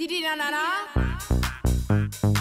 Didi na na na.